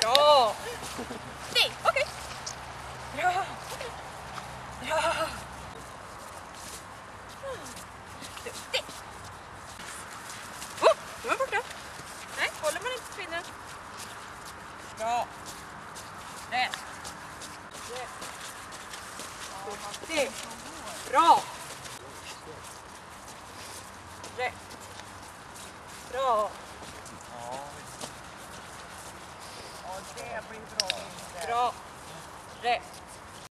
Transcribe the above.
Bra! Nej, okej. Bra. Bra. Duktig. Oh, nu är den borta. Nej, håller man inte pinnen. Bra. Duktig. Bra. Rätt. Bra. Ja, det blir bra. Bra. Rätt.